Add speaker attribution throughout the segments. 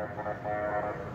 Speaker 1: Gracias.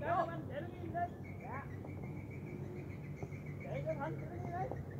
Speaker 2: Gentlemen, gentlemen, gentlemen.
Speaker 3: Ja.
Speaker 2: Gentlemen, gentlemen.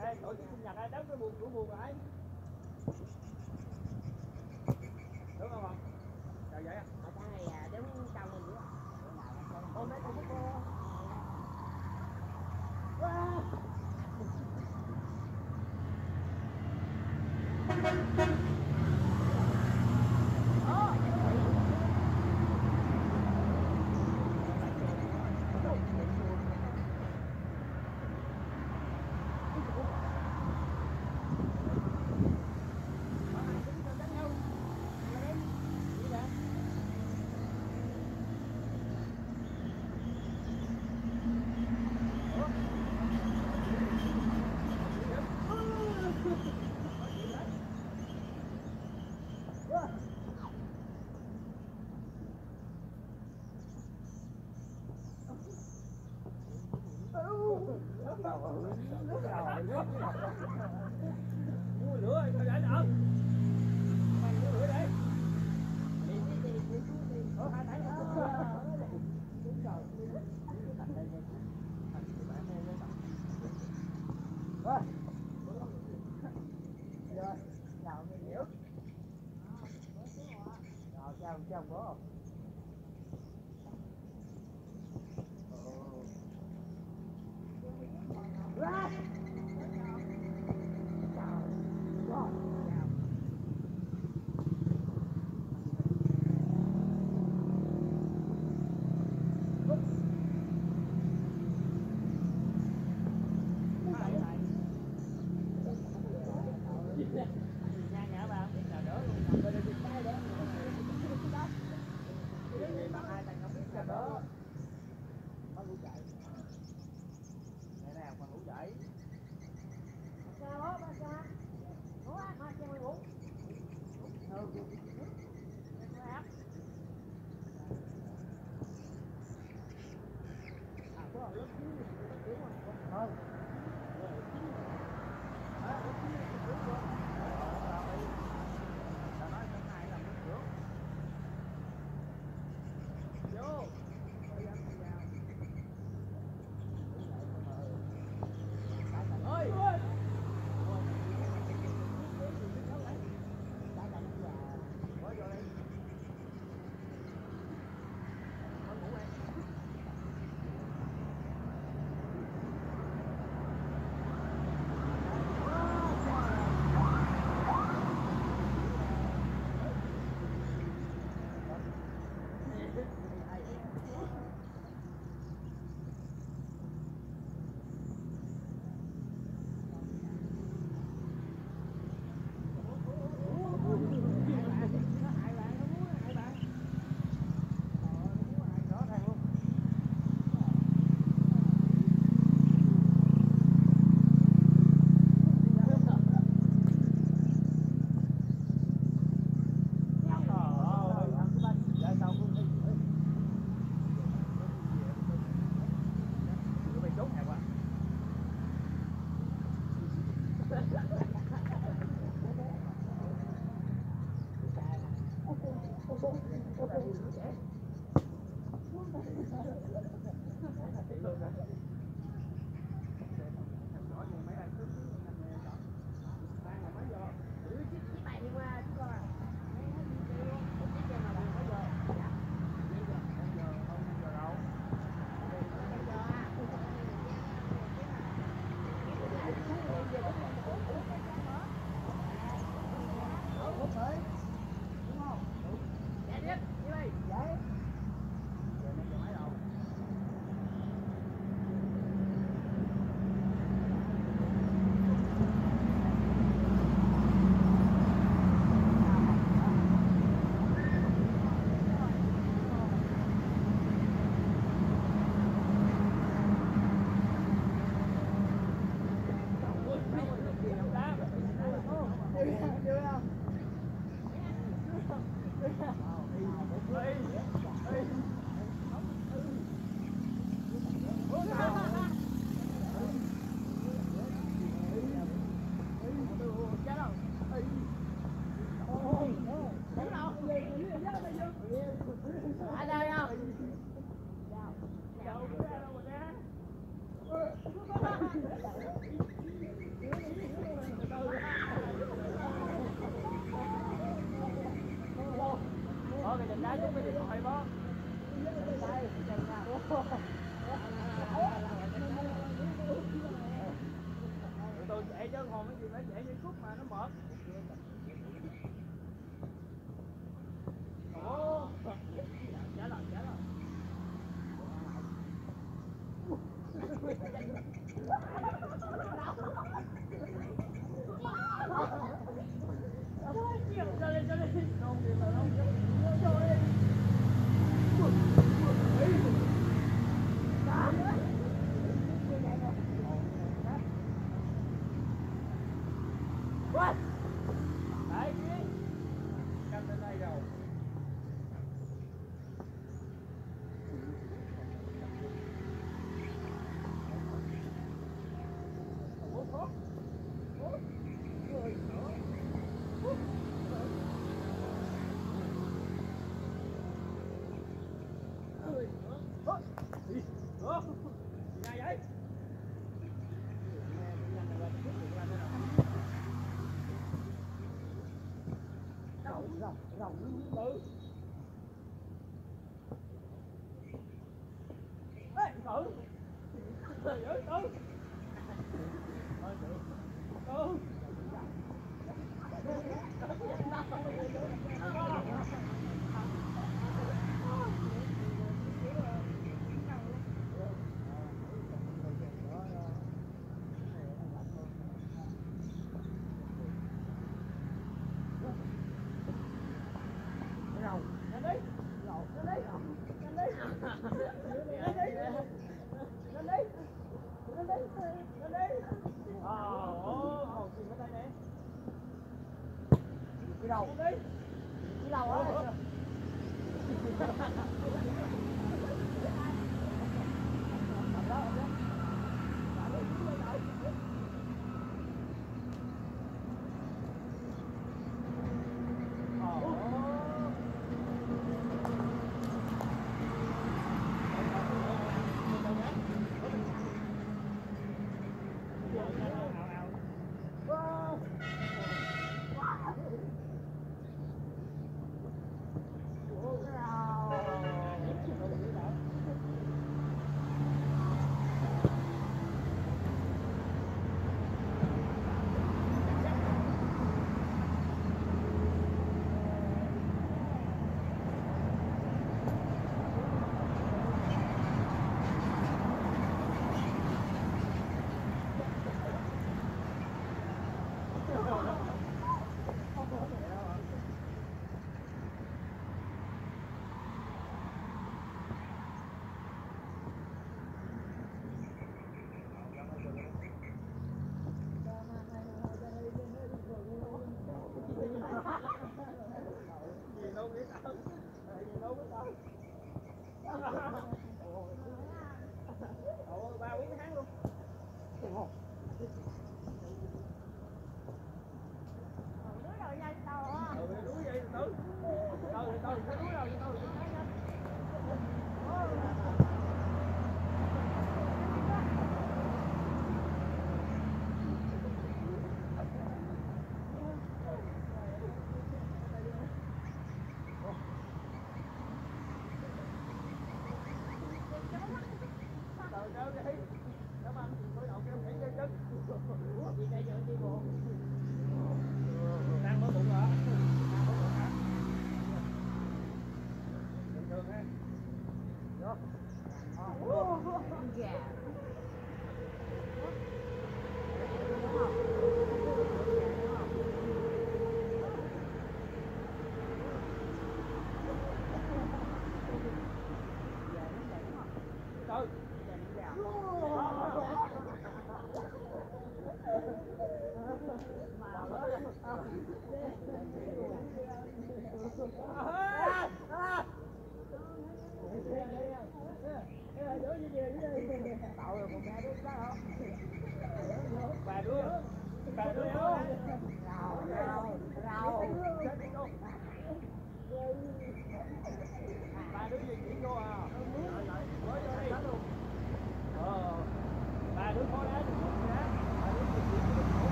Speaker 3: Ê, đổi cái sinh
Speaker 2: nhật ai đóng cái buồn của buồn ấy.
Speaker 1: Rồi, nước rồi.
Speaker 2: Vui lửa, cho giải nào. 啊 up.
Speaker 1: Cái đầu.
Speaker 4: Đi.
Speaker 1: Cái đầu á.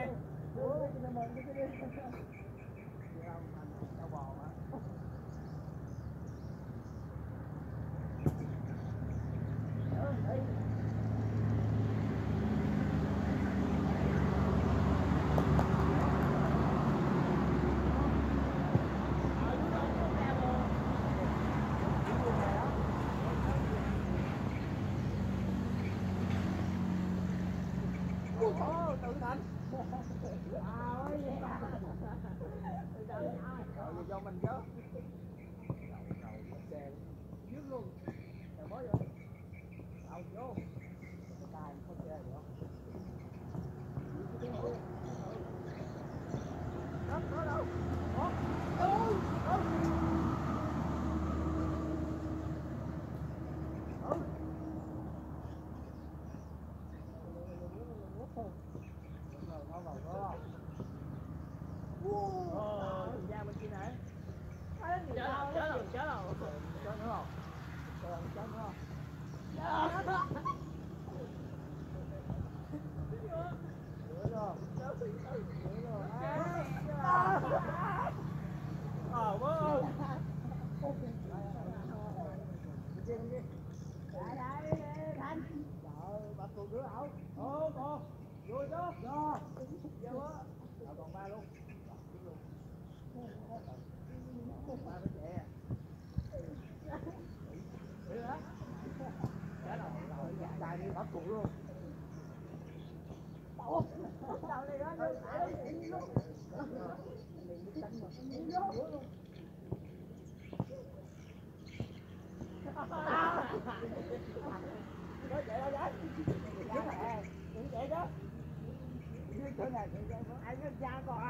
Speaker 2: 我
Speaker 1: 也不知道你这个人是这样的
Speaker 2: 不要玩了不要玩了 cho mình chứ.
Speaker 3: Ai có cha còn